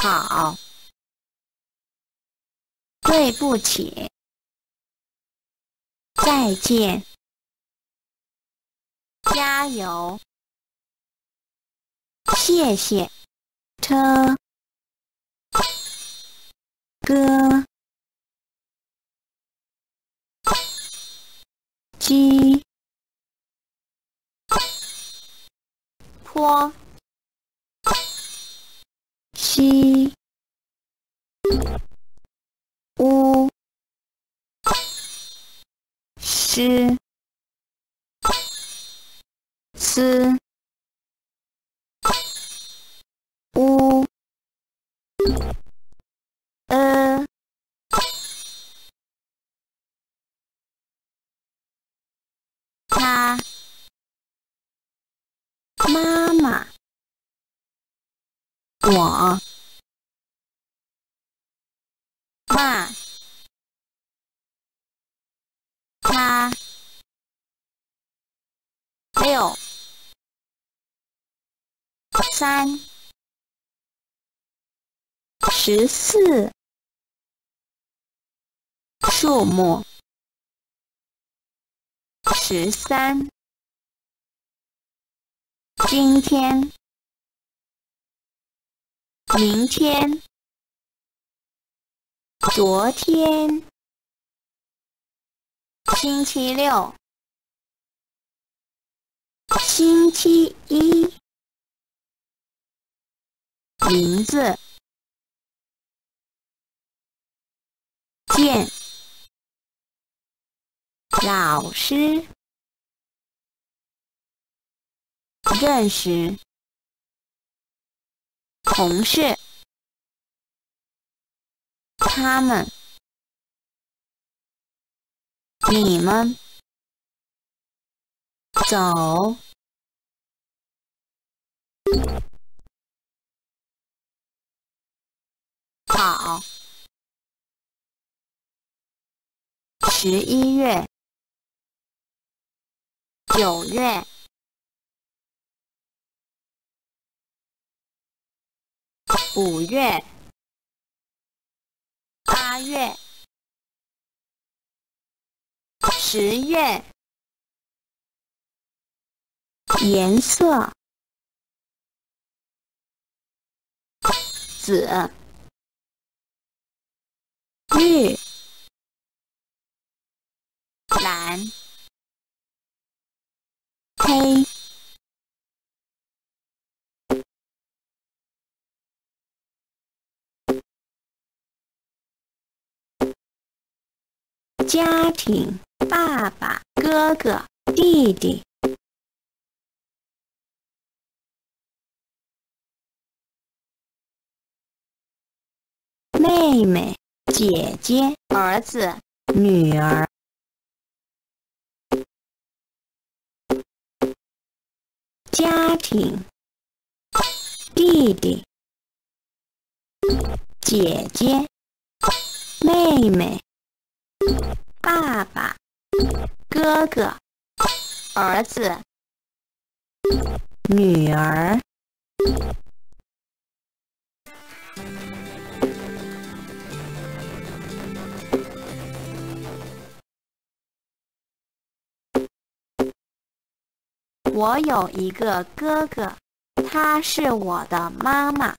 好，对不起，再见，加油，谢谢，车，歌，鸡，坡。西乌诗思乌呃他妈妈。我骂他六三十四数目十三今天。明天，昨天，星期六，星期一，名字，见，老师，认识。同事，他们，你们，走，好，十一月，九月。五月、月、十月，颜色。紫、绿、蓝、黑。家庭：爸爸、哥哥、弟弟、妹妹、姐姐、儿子、女儿。家庭：弟弟、姐姐、妹妹。爸爸、哥哥、儿子、女儿。我有一个哥哥，他是我的妈妈。